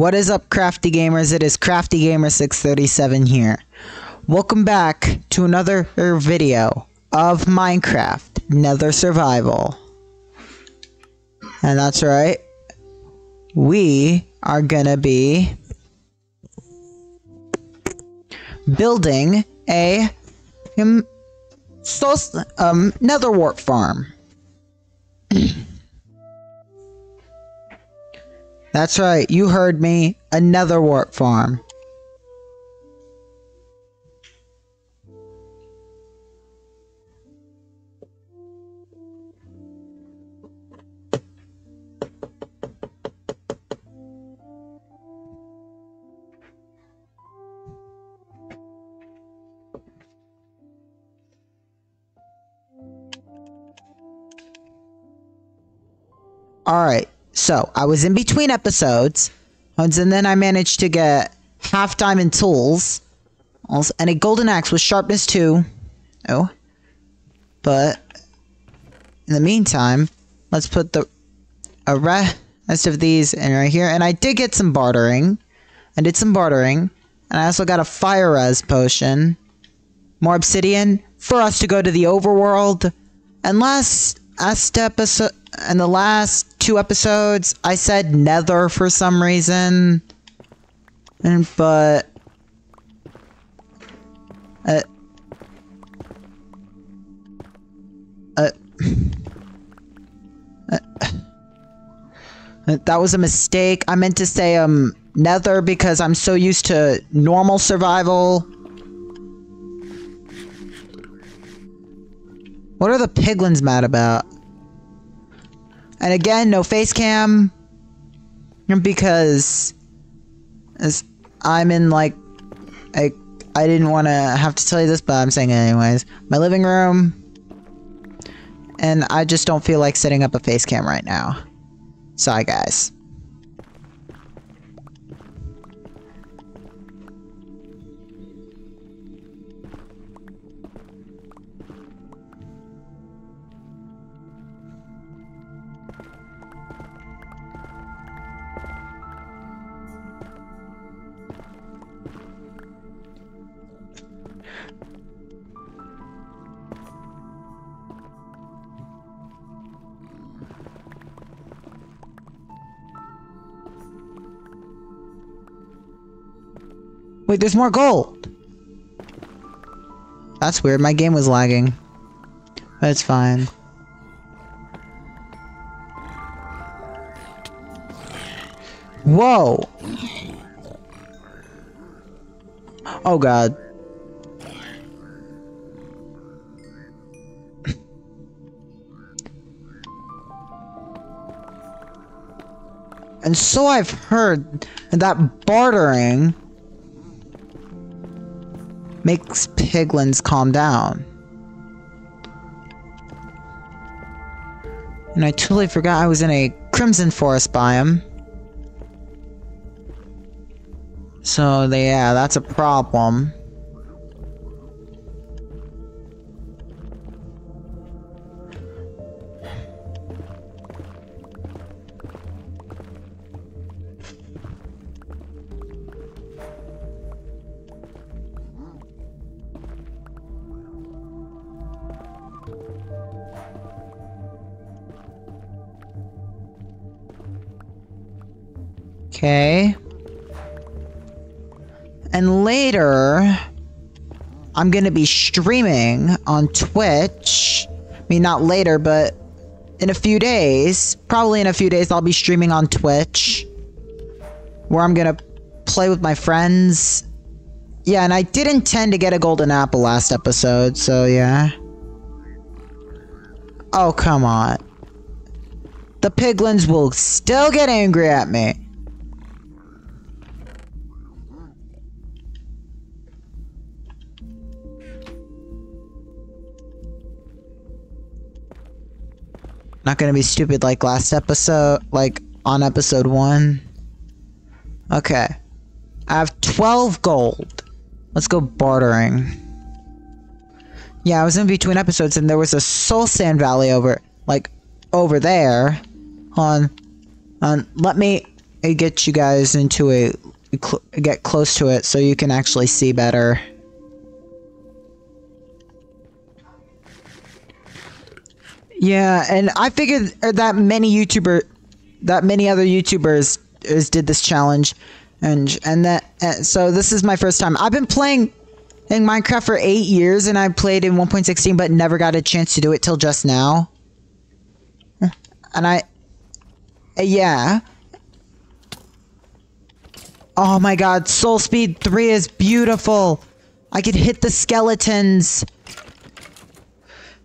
What is up, Crafty Gamers? It is Crafty Gamer 637 here. Welcome back to another video of Minecraft Nether Survival. And that's right, we are gonna be building a um, um, nether wart farm. That's right, you heard me. Another wart farm. Alright, so I was in between episodes, and then I managed to get half diamond tools, and a golden axe with sharpness 2. Oh. But, in the meantime, let's put the a rest of these in right here. And I did get some bartering. I did some bartering. And I also got a fire res potion. More obsidian for us to go to the overworld. And last, last episode, and the last two episodes, I said nether for some reason. And, but... Uh... Uh... uh that was a mistake. I meant to say, um, nether because I'm so used to normal survival. What are the piglins mad about? And again, no face cam. Because as I'm in like I I didn't want to have to tell you this, but I'm saying it anyways. My living room. And I just don't feel like setting up a face cam right now. Sorry guys. Wait, there's more gold! That's weird, my game was lagging. But it's fine. Whoa! Oh god. and so I've heard that bartering makes piglins calm down. And I totally forgot I was in a Crimson Forest biome. So, yeah, that's a problem. Okay. And later, I'm going to be streaming on Twitch. I mean, not later, but in a few days. Probably in a few days, I'll be streaming on Twitch. Where I'm going to play with my friends. Yeah, and I did intend to get a golden apple last episode, so yeah. Oh, come on. The piglins will still get angry at me. Not gonna be stupid like last episode, like on episode one. Okay. I have 12 gold. Let's go bartering. Yeah, I was in between episodes and there was a soul sand valley over, like, over there. On, on, let me, uh, get you guys into a get close to it so you can actually see better. Yeah, and I figured uh, that many YouTuber, that many other YouTubers is, did this challenge, and and that and so this is my first time. I've been playing in Minecraft for eight years, and I played in 1.16, but never got a chance to do it till just now. And I, uh, yeah. Oh my god, Soul Speed 3 is beautiful. I could hit the skeletons.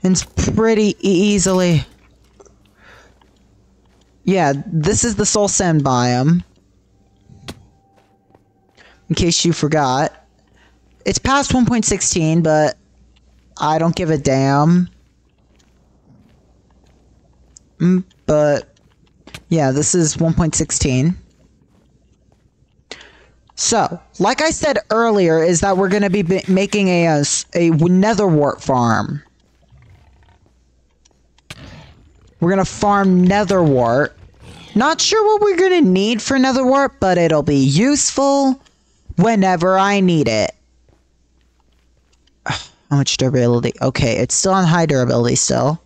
It's pretty easily. Yeah, this is the Soul Sand biome. In case you forgot. It's past 1.16, but I don't give a damn. Mm, but yeah, this is 1.16. So, like I said earlier, is that we're going to be making a, a, a nether wart farm. We're going to farm nether wart. Not sure what we're going to need for nether wart, but it'll be useful whenever I need it. How much durability? Okay, it's still on high durability still.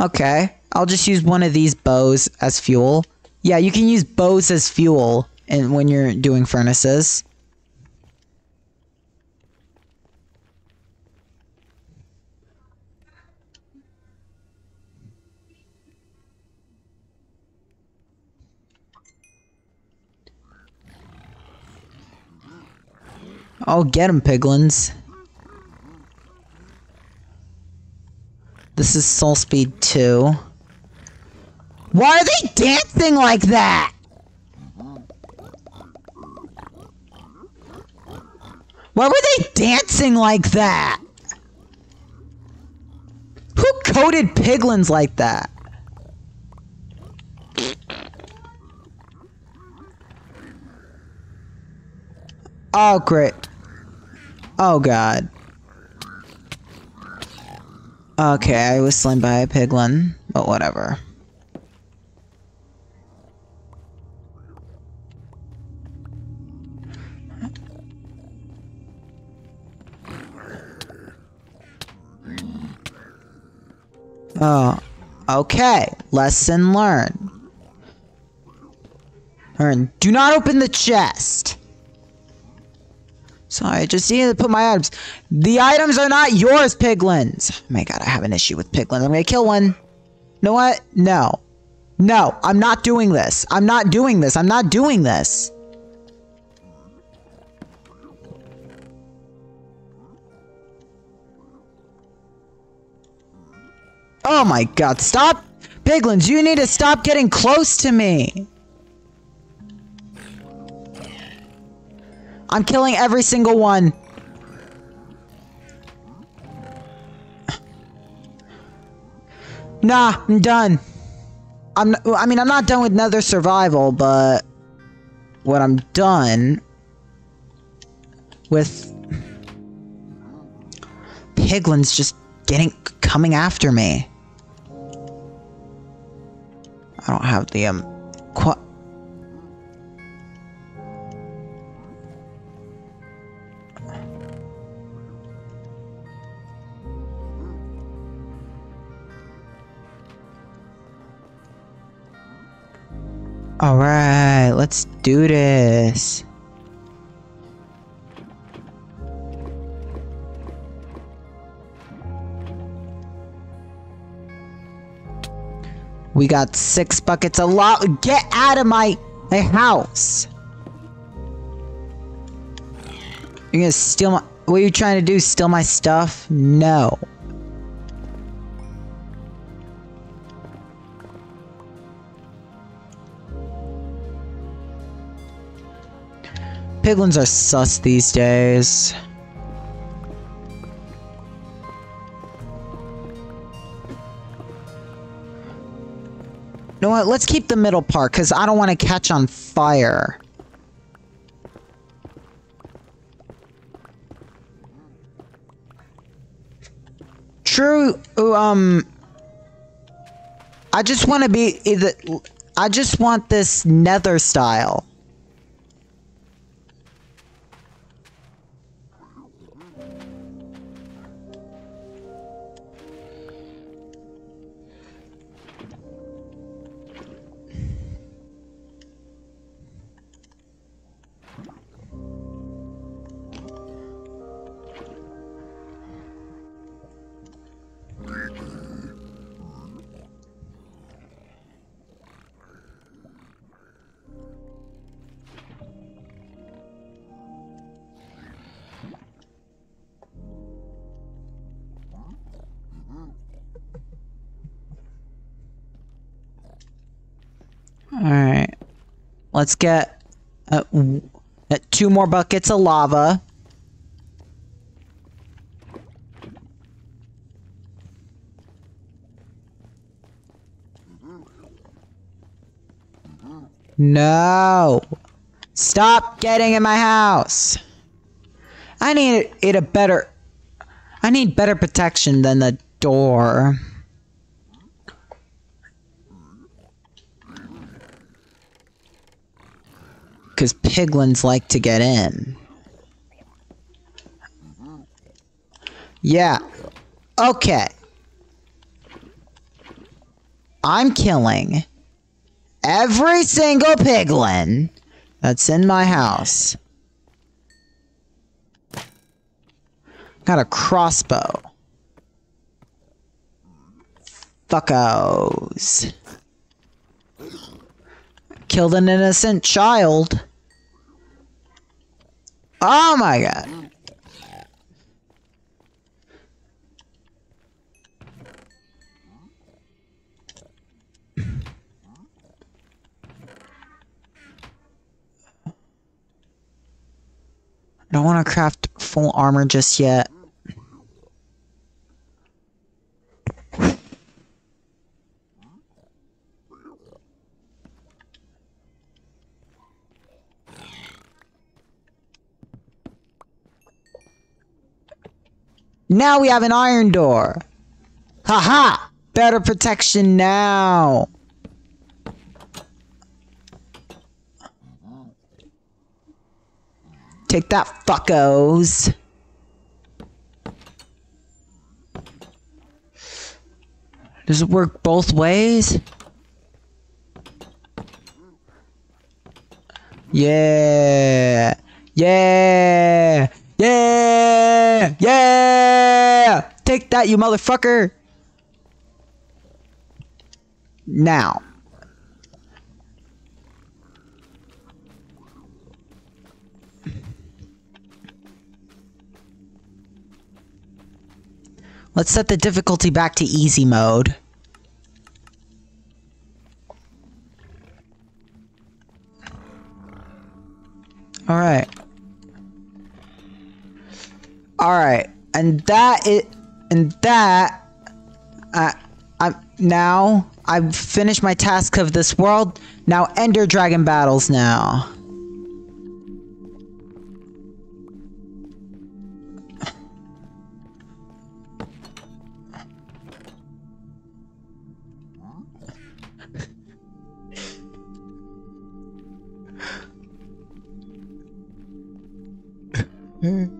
Okay, I'll just use one of these bows as fuel. Yeah, you can use bows as fuel in, when you're doing furnaces. Oh, get him, piglins. This is Soul Speed 2. Why are they dancing like that? Why were they dancing like that? Who coded piglins like that? Oh, great. Oh, God. Okay, I was slain by a piglin, but whatever. Oh, okay. Lesson learned. Learn. Do not open the chest. Sorry, I just needed to put my items. The items are not yours, piglins. Oh my god, I have an issue with piglins. I'm gonna kill one. You know what? No. No, I'm not doing this. I'm not doing this. I'm not doing this. Oh my god, stop! Piglins, you need to stop getting close to me! I'm killing every single one. Nah, I'm done. I'm I mean, I'm not done with Nether Survival, but what I'm done with Piglins just getting coming after me. I don't have the um do this. We got six buckets a lot. Get out of my, my house. You're gonna steal my, what are you trying to do? Steal my stuff? No. Piglins are sus these days. You know what? Let's keep the middle part, because I don't want to catch on fire. True, um... I just want to be. I just want this nether style. Let's get uh, two more buckets of lava. No. Stop getting in my house. I need it a better I need better protection than the door. Because piglins like to get in. Yeah. Okay. I'm killing every single piglin that's in my house. Got a crossbow. Fuckos. Killed an innocent child. Oh my god. Don't want to craft full armor just yet. Now we have an iron door. Haha! -ha! Better protection now. Take that, fuckos. Does it work both ways? Yeah. Yeah. Yeah. Take that, you motherfucker. Now. Let's set the difficulty back to easy mode. Alright. Alright. And that it and that I I now I've finished my task of this world. Now Ender Dragon battles now.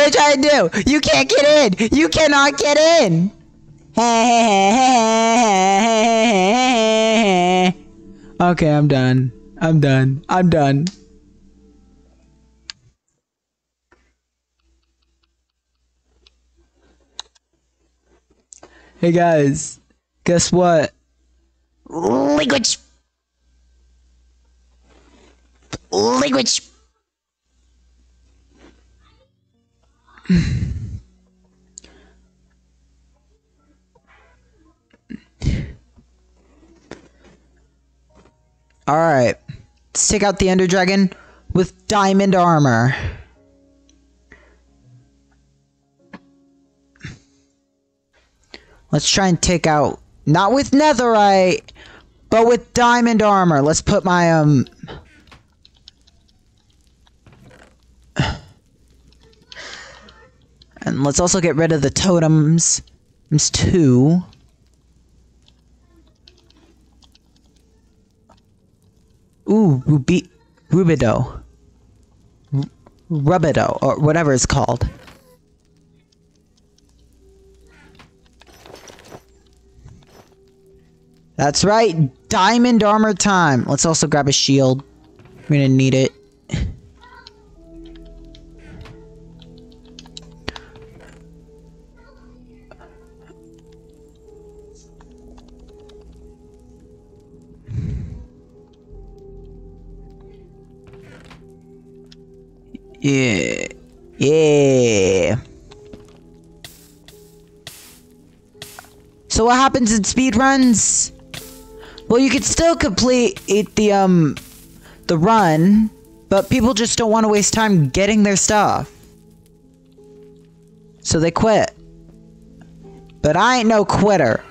What are you trying to do? You can't get in! You cannot get in! okay, I'm done. I'm done. I'm done. Hey guys, guess what? Language! Language! Alright. Let's take out the Ender Dragon with diamond armor. Let's try and take out, not with netherite, but with diamond armor. Let's put my, um... And let's also get rid of the totems. It's two. Ooh, Rubi Rubido. Rubido, or whatever it's called. That's right, diamond armor time. Let's also grab a shield. We're gonna need it. Yeah. Yeah. So what happens in speedruns? Well, you can still complete the um the run, but people just don't want to waste time getting their stuff. So they quit. But I ain't no quitter.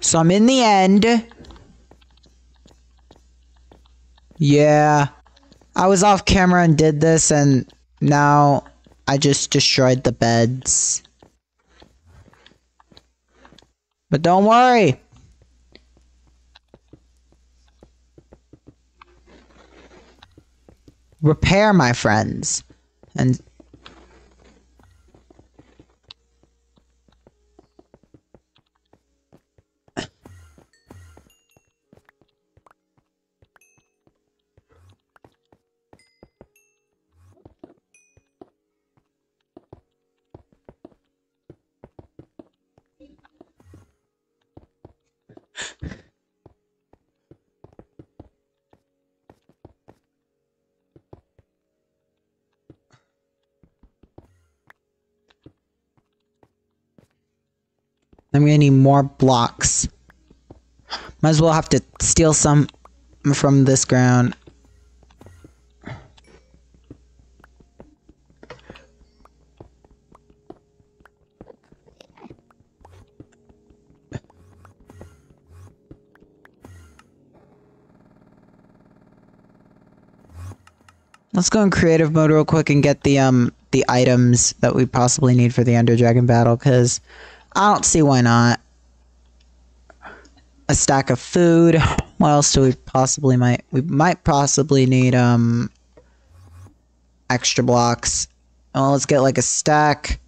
So I'm in the end. Yeah. I was off camera and did this and now I just destroyed the beds. But don't worry. Repair, my friends. And I'm gonna need more blocks. Might as well have to steal some from this ground. Let's go in creative mode real quick and get the um the items that we possibly need for the Ender Dragon battle, because I don't see why not. A stack of food. What else do we possibly might we might possibly need um extra blocks. Well, let's get like a stack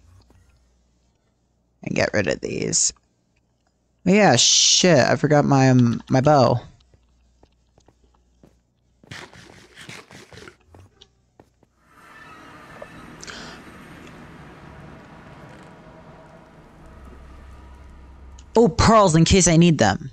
and get rid of these. Yeah, shit, I forgot my um, my bow. Oh, pearls in case I need them.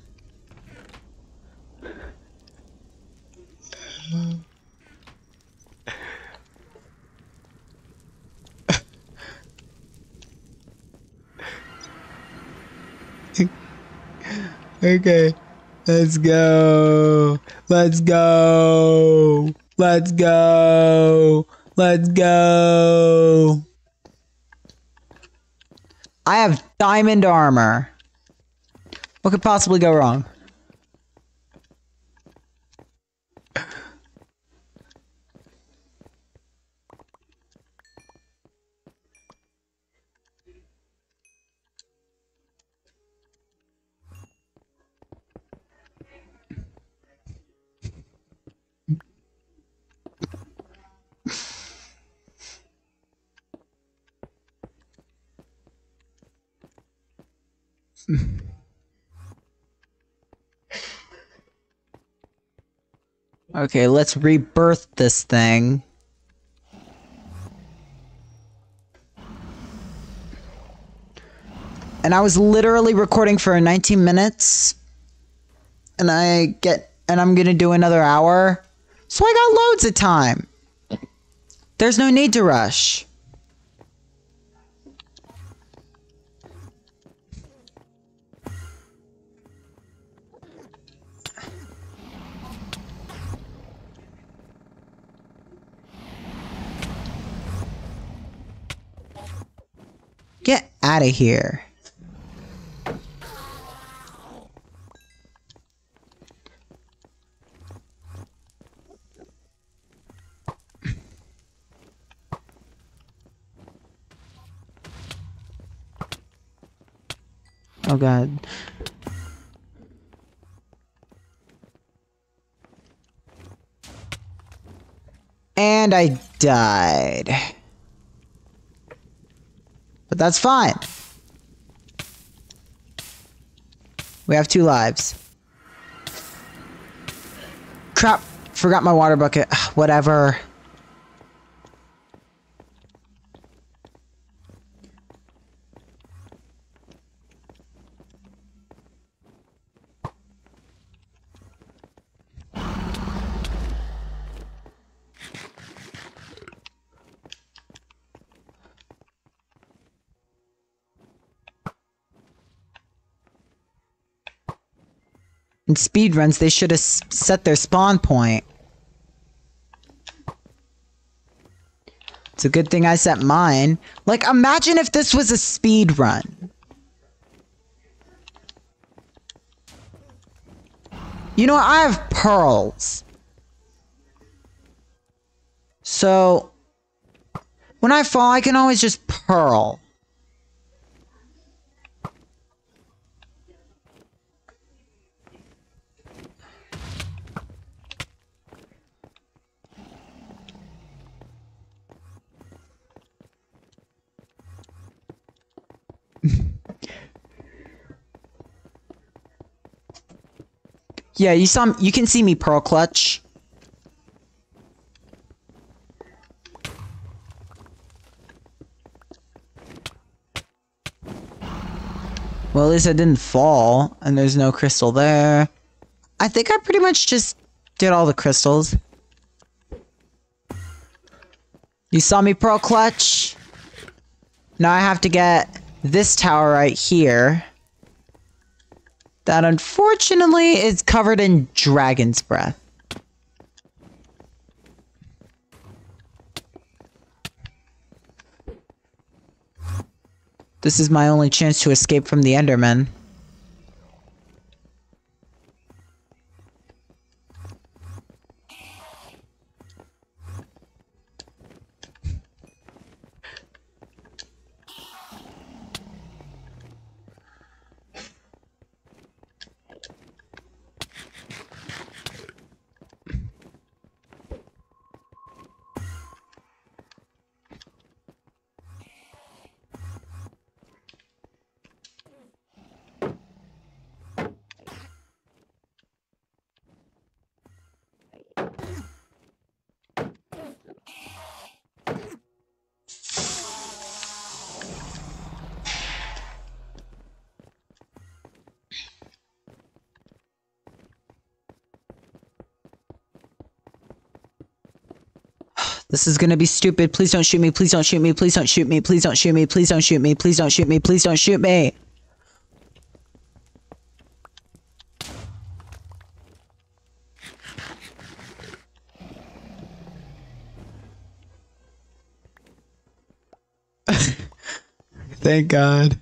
okay. Let's go. Let's go. Let's go. Let's go. I have diamond armor. What could possibly go wrong? Okay, let's rebirth this thing. And I was literally recording for 19 minutes. And I get and I'm going to do another hour. So I got loads of time. There's no need to rush. Get out of here. Oh god. And I died. But that's fine. We have two lives. Crap! Forgot my water bucket. Whatever. In speedruns, they should have set their spawn point. It's a good thing I set mine. Like, imagine if this was a speed run. You know, I have pearls. So, when I fall, I can always just pearl. Yeah, you saw you can see me pearl clutch. Well, at least I didn't fall, and there's no crystal there. I think I pretty much just did all the crystals. You saw me pearl clutch? Now I have to get this tower right here. That unfortunately is covered in dragon's breath. This is my only chance to escape from the Enderman. This is gonna be stupid. Please don't shoot me. Please don't shoot me. Please don't shoot me. Please don't shoot me. Please don't shoot me. Please don't shoot me. Please don't shoot me. Thank God.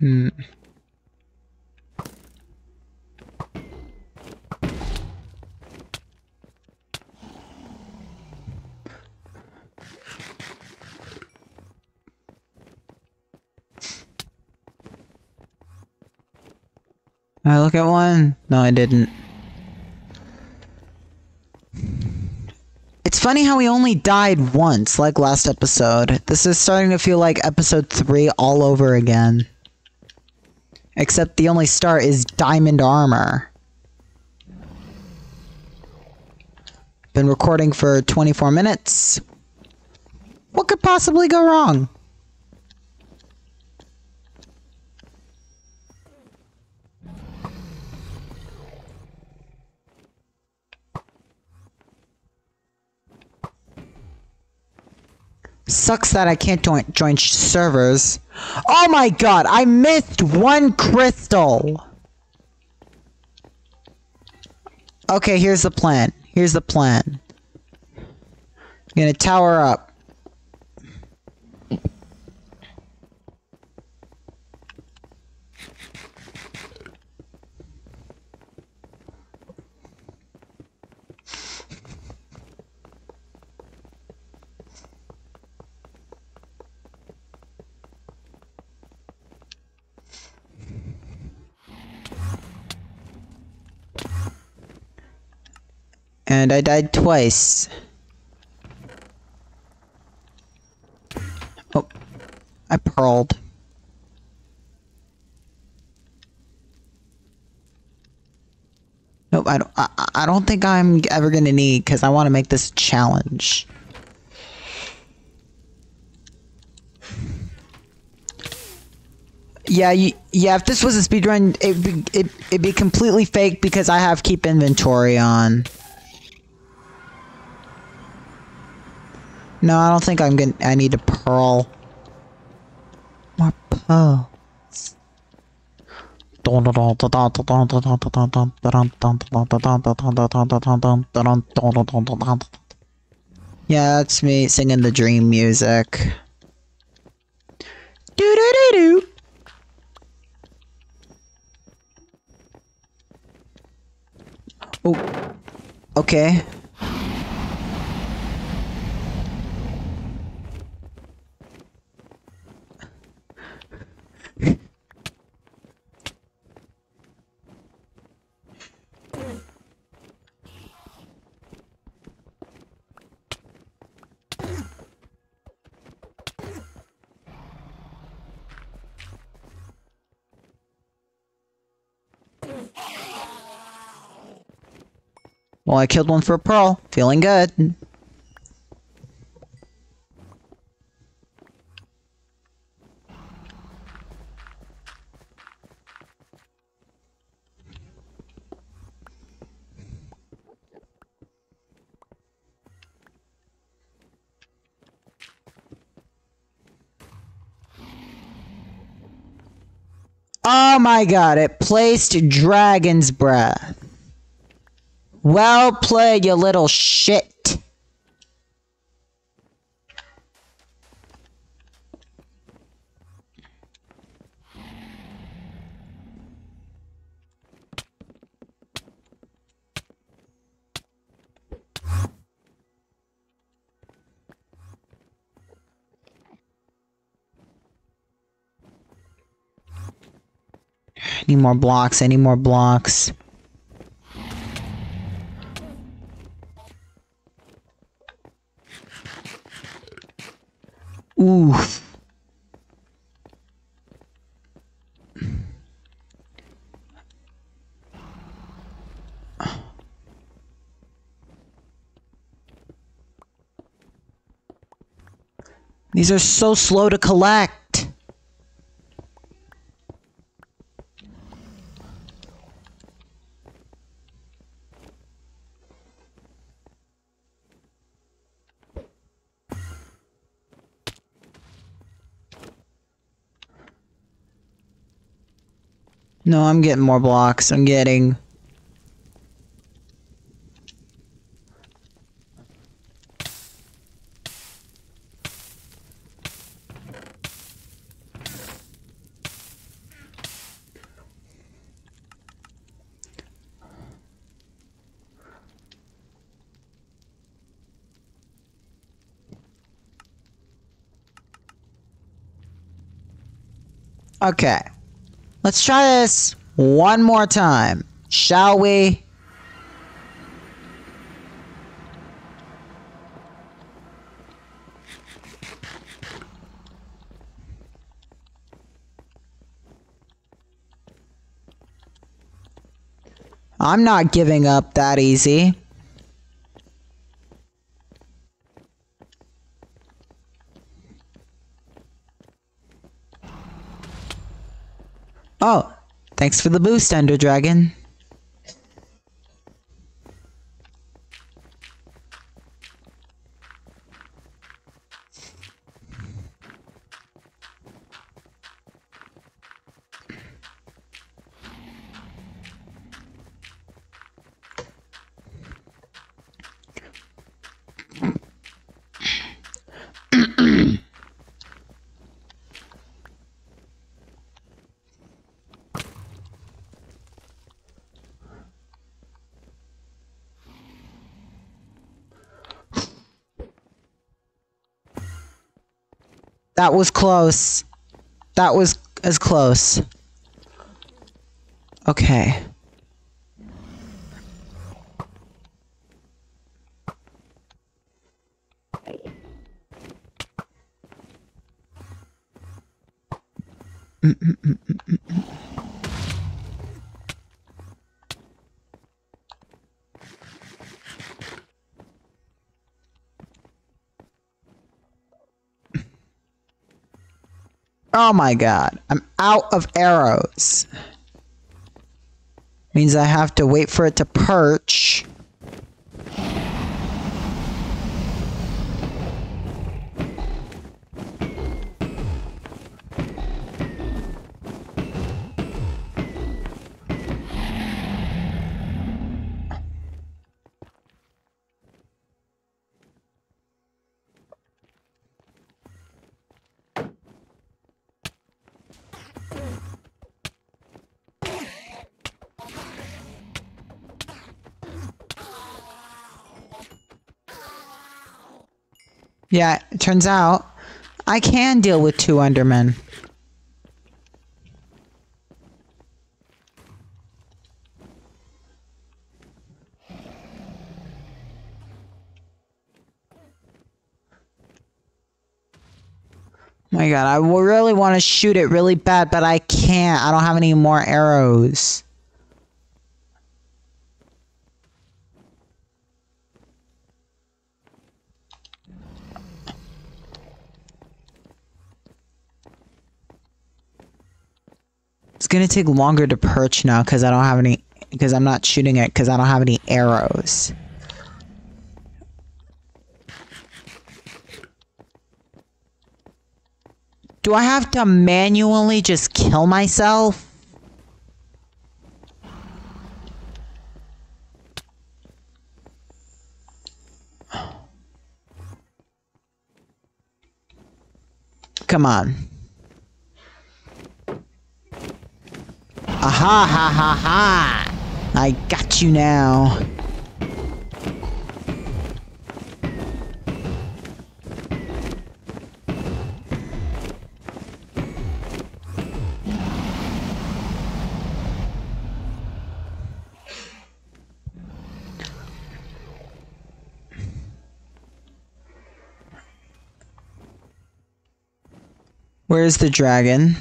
Hmm. One? No, I didn't. It's funny how we only died once, like last episode. This is starting to feel like episode 3 all over again. Except the only star is diamond armor. Been recording for 24 minutes. What could possibly go wrong? Sucks that I can't join, join servers. Oh my god, I missed one crystal! Okay, here's the plan. Here's the plan. I'm gonna tower up. And I died twice. Oh, I pearled. Nope, I don't. I, I don't think I'm ever gonna need because I want to make this a challenge. Yeah, you, yeah. If this was a speedrun, it'd be it, it'd be completely fake because I have keep inventory on. No, I don't think I'm gonna. I need a pearl. More pearls. Yeah, that's me singing the dream music. Do do do do. Oh, okay. Well, I killed one for a pearl. Feeling good. Oh my god, it placed Dragon's Breath. Well played, you little shit. Any more blocks, any more blocks. Oof. These are so slow to collect. No, I'm getting more blocks. I'm getting... Okay. Let's try this one more time. Shall we? I'm not giving up that easy. Oh, thanks for the boost, Ender Dragon. That was close. That was as close. Okay. Oh my god. I'm out of arrows. Means I have to wait for it to perch. Yeah, it turns out I can deal with two Endermen. Oh my god, I really want to shoot it really bad, but I can't. I don't have any more arrows. It's gonna take longer to perch now because I don't have any because I'm not shooting it because I don't have any arrows. Do I have to manually just kill myself? Come on. Aha ha ha ha! I got you now. Where's the dragon?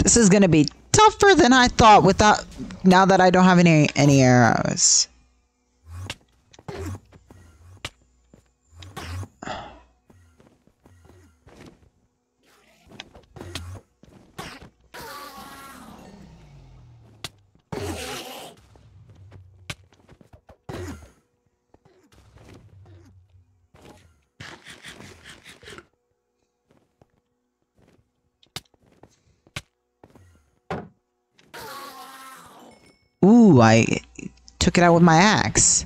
This is gonna be tougher than I thought without now that I don't have any any arrows. I took it out with my axe.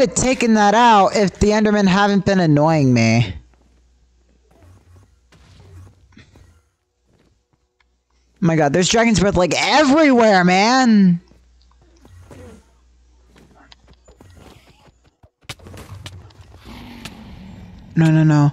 Would have taken that out if the Endermen haven't been annoying me. Oh my god, there's dragon's breath like everywhere, man! No, no, no.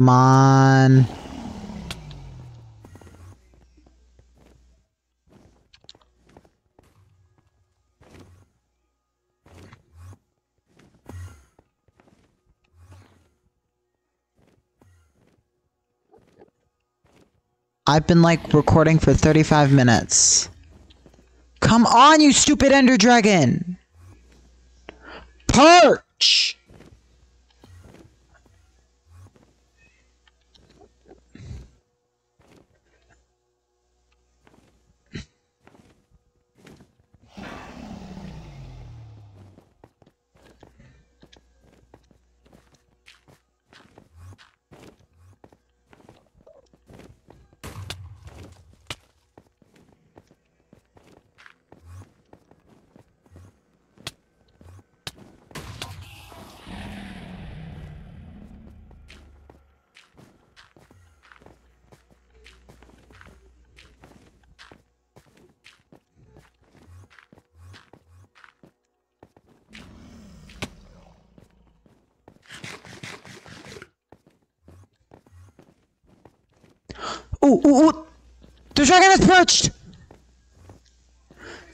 Come on. I've been like recording for 35 minutes. Come on, you stupid Ender Dragon! Perch! Ooh, ooh, ooh! The dragon is perched!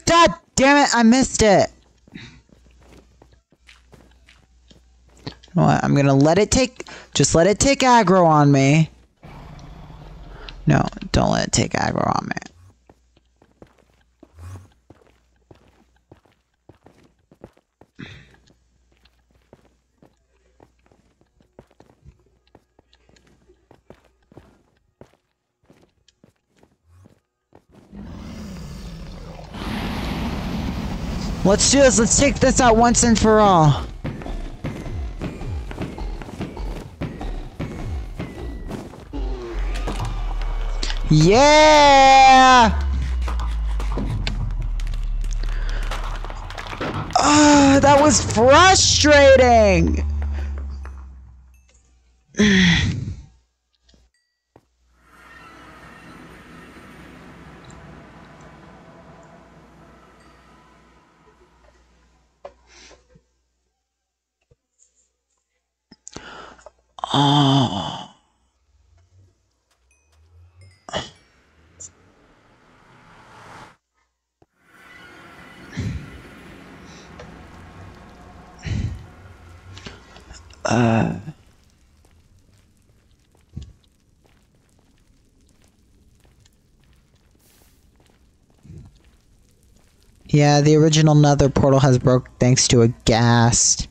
God damn it, I missed it! You know what, I'm gonna let it take, just let it take aggro on me. No, don't let it take aggro on me. Let's do this. Let's take this out once and for all. Yeah! Ah, that was frustrating! Yeah, the original Nether portal has broke thanks to a ghast.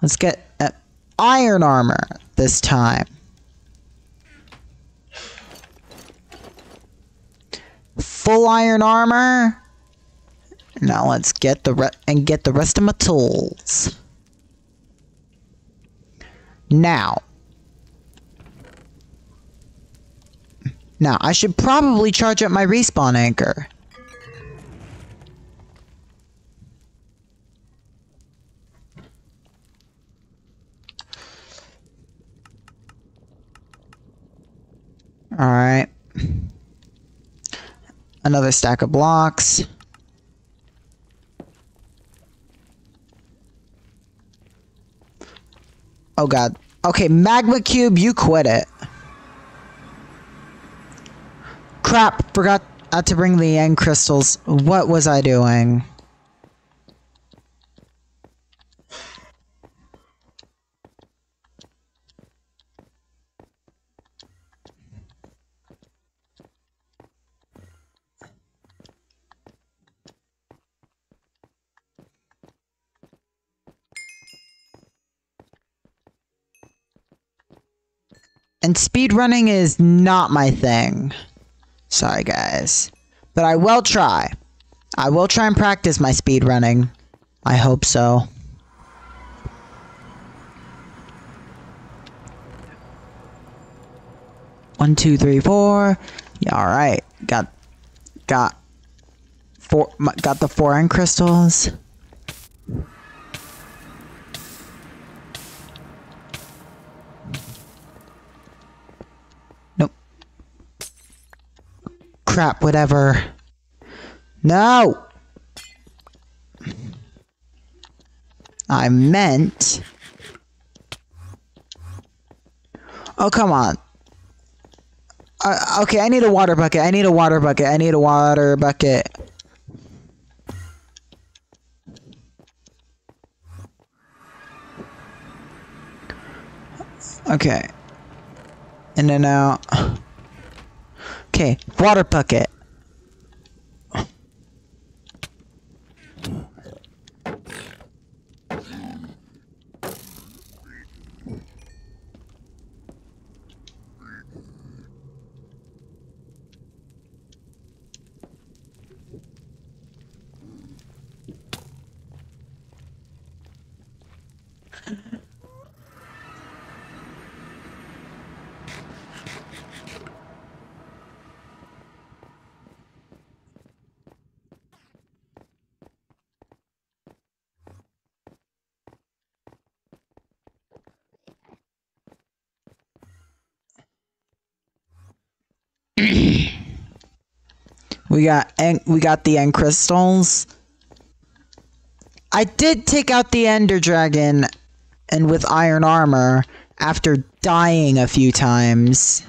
Let's get uh, iron armor this time. Full iron armor. Now let's get the re and get the rest of my tools. Now. Now, I should probably charge up my respawn anchor. Alright. Another stack of blocks. Oh god. Okay, Magma Cube, you quit it. Crap, forgot uh, to bring the end crystals. What was I doing? And speedrunning is not my thing. Sorry, guys. But I will try. I will try and practice my speedrunning. I hope so. One, two, three, four. Yeah, all right. Got, got four. Got the four end crystals. Crap, whatever. No! I meant... Oh, come on. Uh, okay, I need a water bucket. I need a water bucket. I need a water bucket. Okay. In and out. Okay, water bucket. We got and we got the end crystals. I did take out the ender dragon and with iron armor after dying a few times.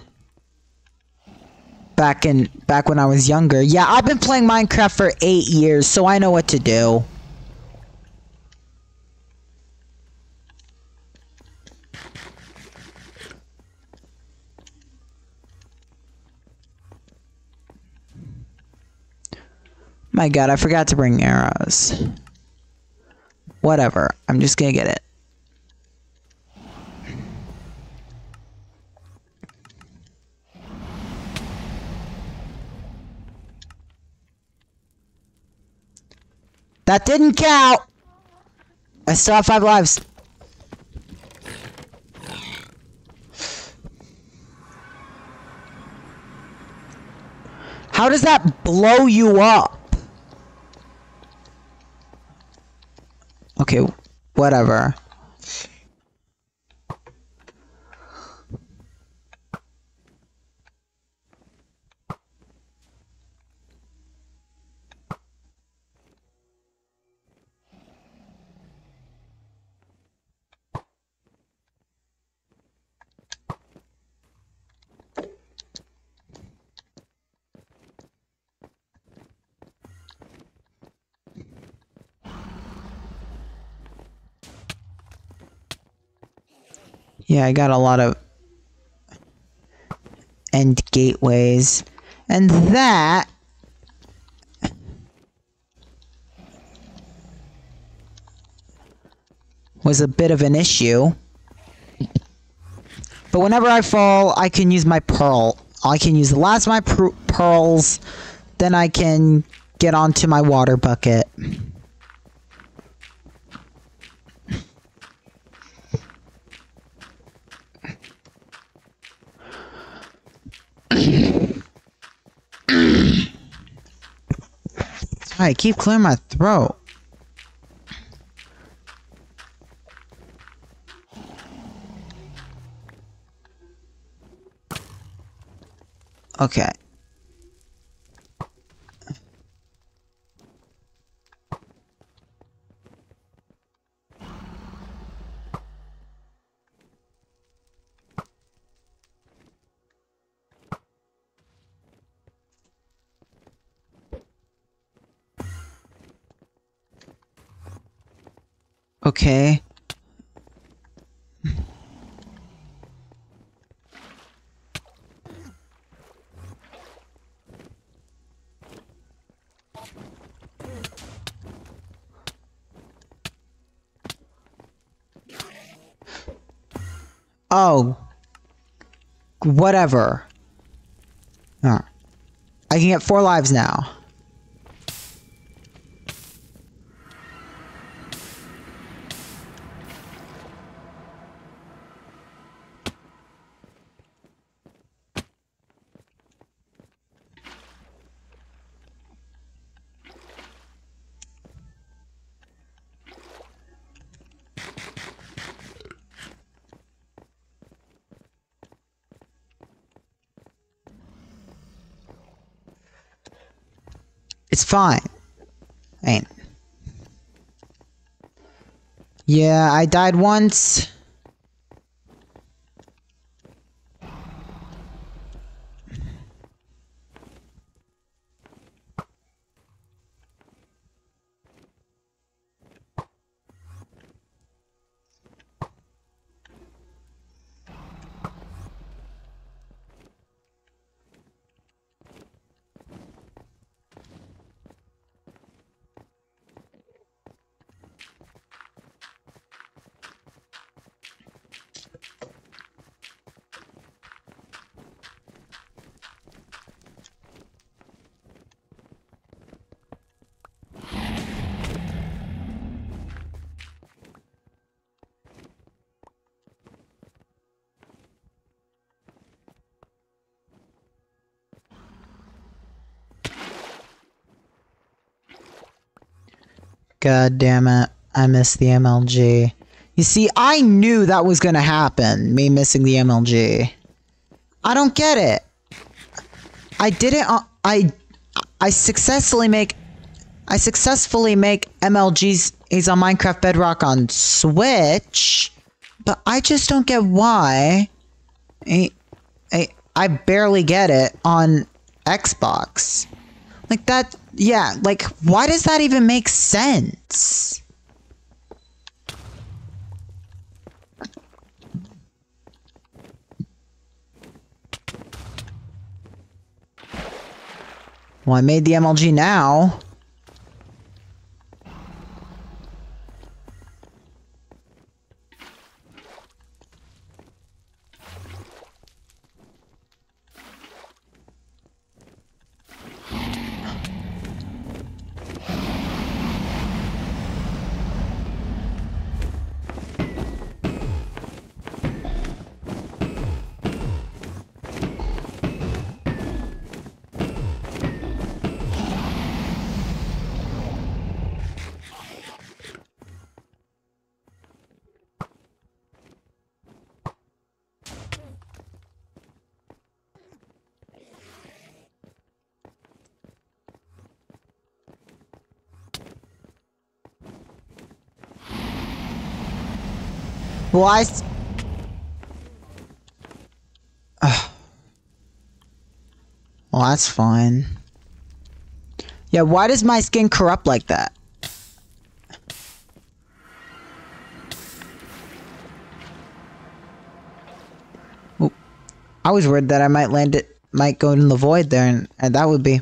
Back in back when I was younger. Yeah, I've been playing Minecraft for 8 years, so I know what to do. My god, I forgot to bring arrows. Whatever. I'm just gonna get it. That didn't count! I still have five lives. How does that blow you up? Okay, whatever. Yeah, I got a lot of end gateways. And that was a bit of an issue. But whenever I fall, I can use my pearl. I can use the last of my pearls, then I can get onto my water bucket. I keep clearing my throat. Okay. Whatever. I can get four lives now. Fine. Ain't. Yeah, I died once. God damn it. I missed the MLG. You see, I knew that was gonna happen, me missing the MLG. I don't get it. I didn't, uh, I, I successfully make, I successfully make MLGs, he's on Minecraft Bedrock on Switch, but I just don't get why. I, I, I barely get it on Xbox. Like that, yeah, like why does that even make sense? Well, I made the MLG now. Well, I... s- Ugh. Well, that's fine. Yeah, why does my skin corrupt like that? Oop. I was worried that I might land it, might go in the void there, and, and that would be...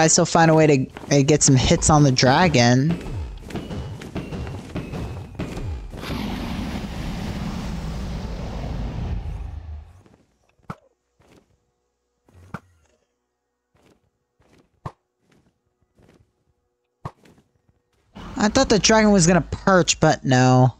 I still find a way to uh, get some hits on the dragon. I thought the dragon was gonna perch, but no.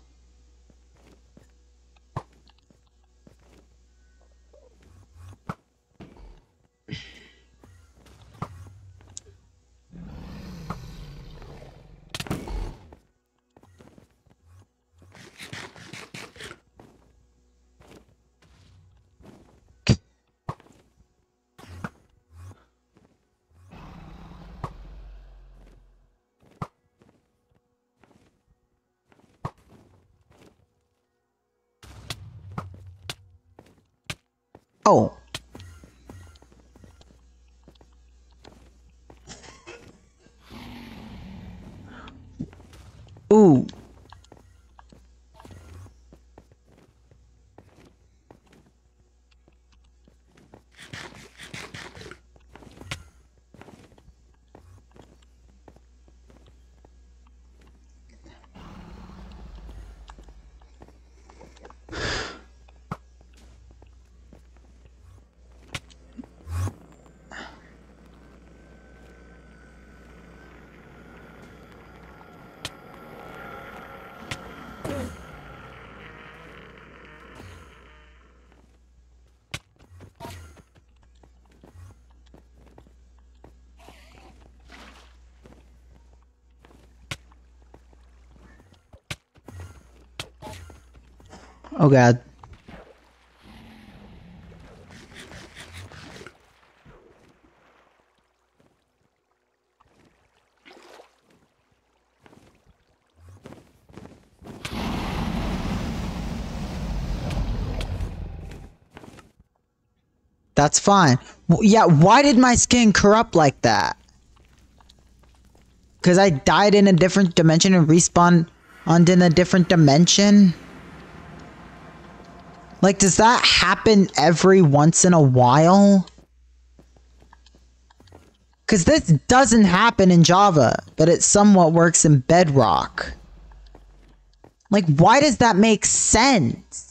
God. That's fine. Yeah, why did my skin corrupt like that? Because I died in a different dimension and respawned on in a different dimension? Like, does that happen every once in a while? Because this doesn't happen in Java, but it somewhat works in Bedrock. Like, why does that make sense?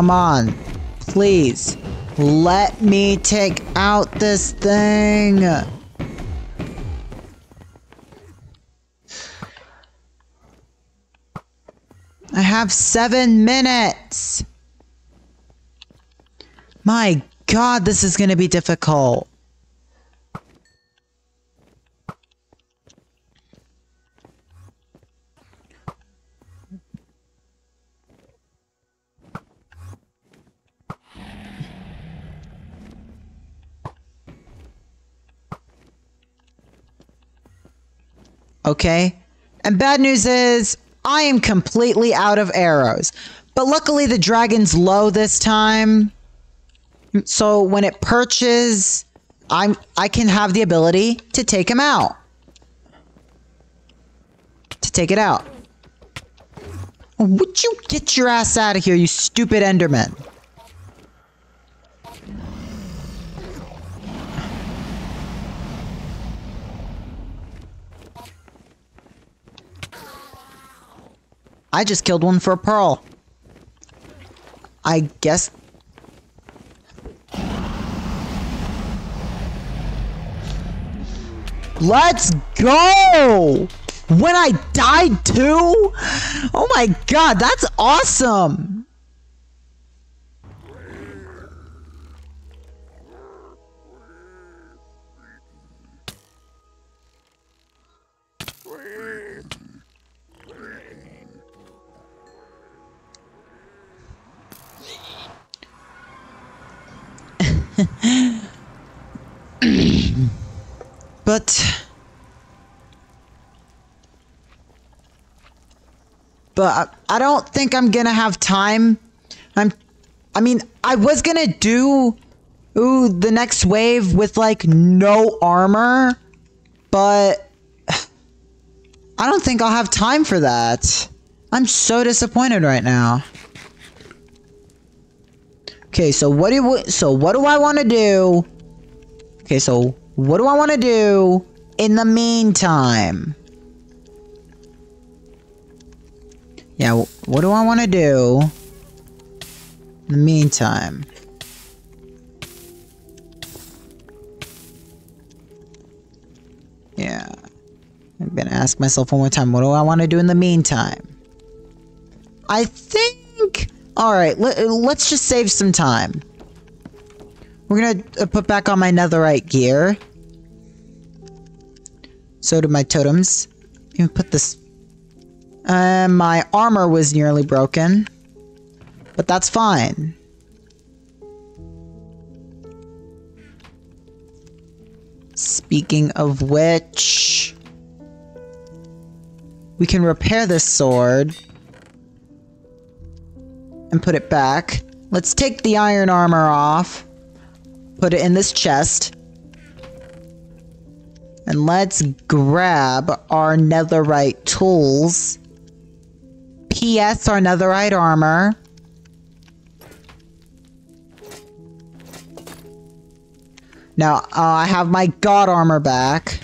Come on. Please. Let me take out this thing. I have seven minutes. My god, this is gonna be difficult. Okay? And bad news is, I am completely out of arrows. But luckily the dragon's low this time. So when it perches, I'm I can have the ability to take him out. To take it out. Would you get your ass out of here, you stupid Enderman? I just killed one for a pearl. I guess. Let's go! When I died too? Oh my god, that's awesome! But but I don't think I'm gonna have time. I'm I mean, I was gonna do ooh the next wave with like no armor, but I don't think I'll have time for that. I'm so disappointed right now. Okay, so what do so what do I want to do Okay, so what do I want to do in the meantime? Yeah, what do I want to do in the meantime? Yeah. I'm gonna ask myself one more time, what do I want to do in the meantime? I think... Alright, let, let's just save some time. We're gonna uh, put back on my netherite gear. So do my totems. Even put this... Uh, my armor was nearly broken. But that's fine. Speaking of which... We can repair this sword. And put it back. Let's take the iron armor off. Put it in this chest. And let's grab our netherite tools. PS our netherite armor. Now, uh, I have my god armor back.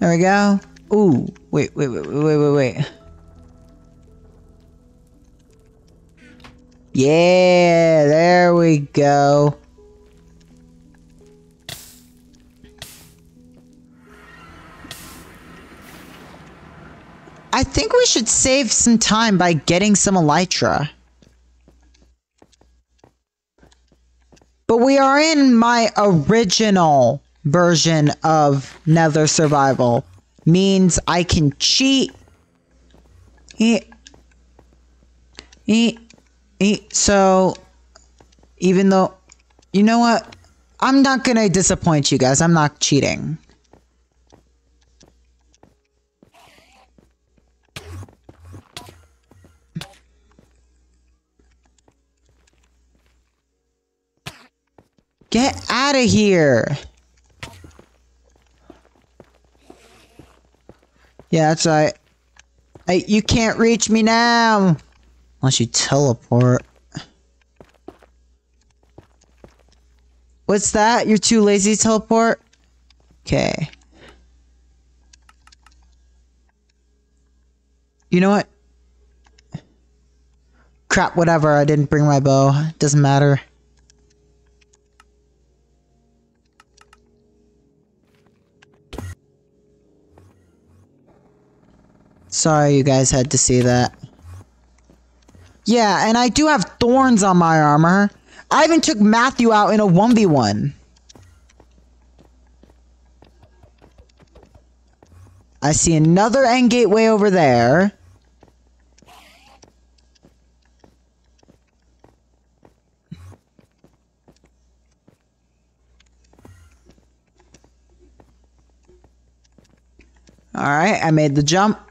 There we go. Ooh, wait, wait, wait, wait, wait, wait. Yeah, there we go. I think we should save some time by getting some elytra. But we are in my original version of Nether Survival. Means I can cheat. Eat. Eat. Eat. So, even though, you know what? I'm not gonna disappoint you guys. I'm not cheating. Get out of here! Yeah, that's right. Hey, you can't reach me now! Unless you teleport. What's that? You're too lazy to teleport? Okay. You know what? Crap, whatever. I didn't bring my bow. Doesn't matter. Sorry you guys had to see that. Yeah, and I do have thorns on my armor. I even took Matthew out in a 1v1. I see another end gateway over there. Alright, I made the jump.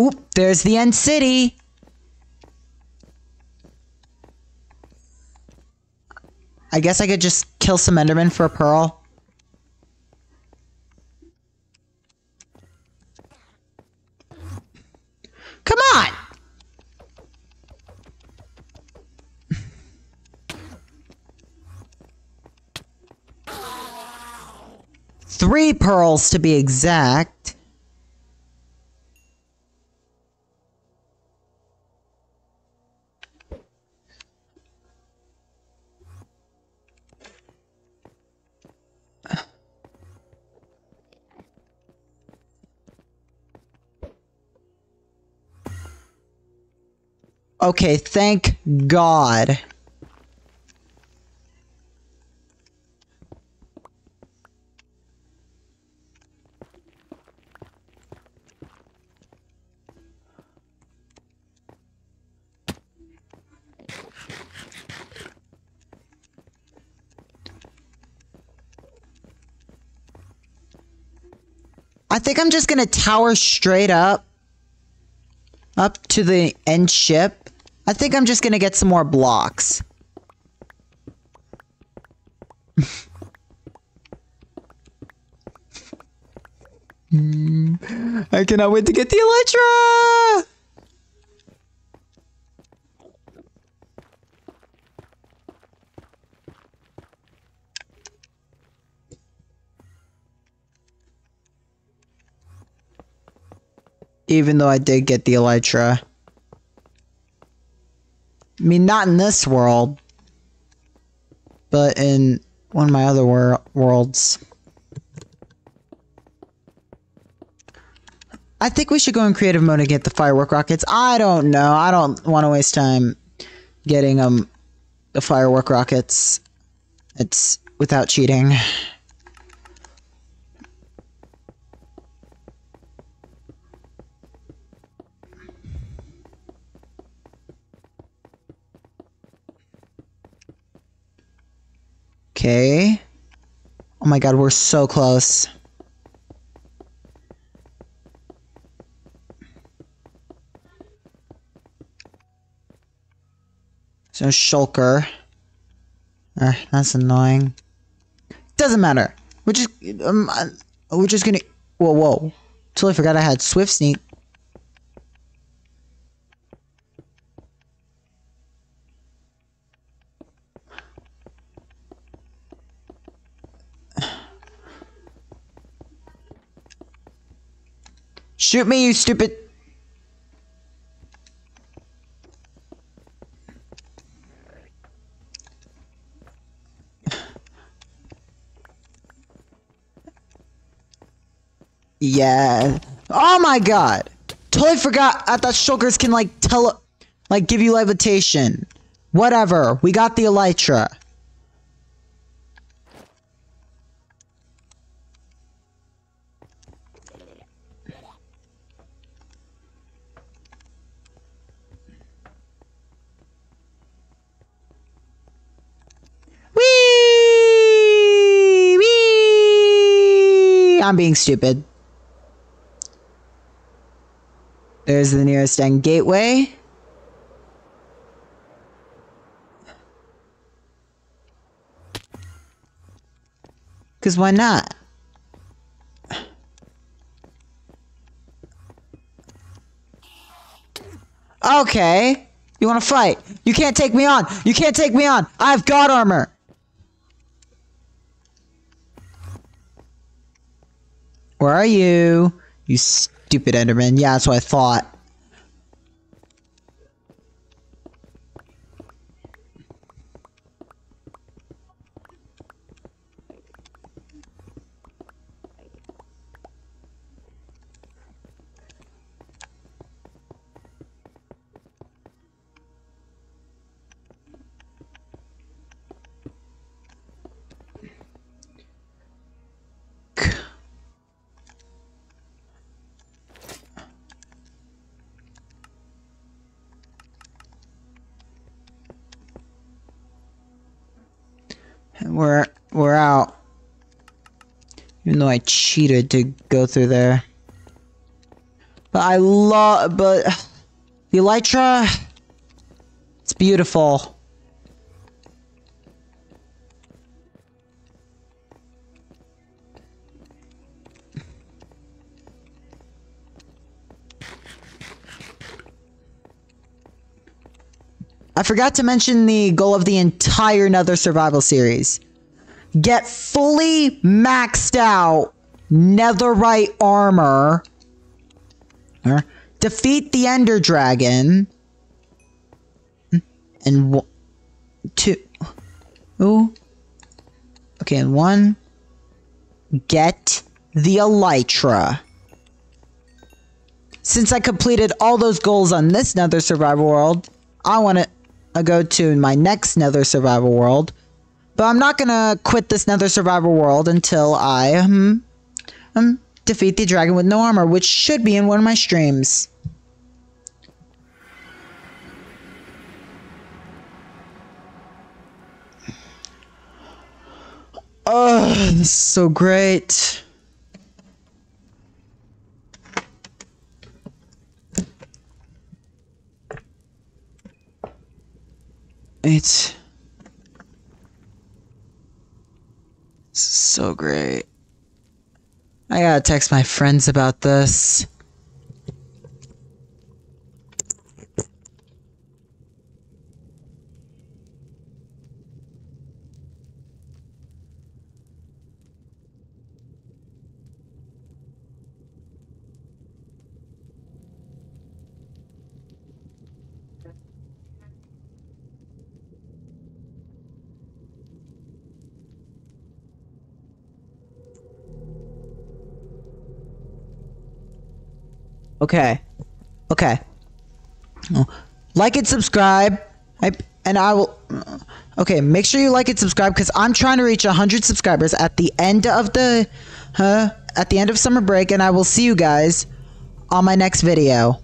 Oop, there's the end city. I guess I could just kill some Enderman for a pearl. Come on! Three pearls to be exact. Okay, thank God. I think I'm just gonna tower straight up. Up to the end ship. I think I'm just going to get some more blocks. Hmm, I cannot wait to get the elytra. Even though I did get the Elytra. I mean, not in this world, but in one of my other wor worlds. I think we should go in creative mode and get the firework rockets. I don't know. I don't want to waste time getting um the firework rockets. It's without cheating. Okay. Oh my god, we're so close. So shulker. Uh, that's annoying. Doesn't matter. We're just um, uh, we're just gonna. Whoa, whoa! Totally forgot I had swift sneak. Shoot me, you stupid. Yeah. Oh my god. Totally forgot. I thought shulkers can like tele, like give you levitation. Whatever. We got the elytra. Being stupid. There's the nearest end gateway. Because why not? Okay. You want to fight? You can't take me on. You can't take me on. I have God armor. Where are you? You stupid Enderman. Yeah, that's what I thought. We're we're out. I cheated to go through there. But I love but the Elytra it's beautiful. I forgot to mention the goal of the entire Nether Survival series. Get fully maxed out Netherite armor. Defeat the Ender Dragon. And two. Ooh. Okay, and one. Get the Elytra. Since I completed all those goals on this Nether Survival World, I want to go to my next Nether Survival World. But I'm not gonna quit this Nether Survival World until I um, um defeat the dragon with no armor, which should be in one of my streams. Oh, this is so great. It's so great. I gotta text my friends about this. Okay. Okay. Like and subscribe. I, and I will. Okay, make sure you like and subscribe because I'm trying to reach 100 subscribers at the end of the. Huh? At the end of summer break, and I will see you guys on my next video.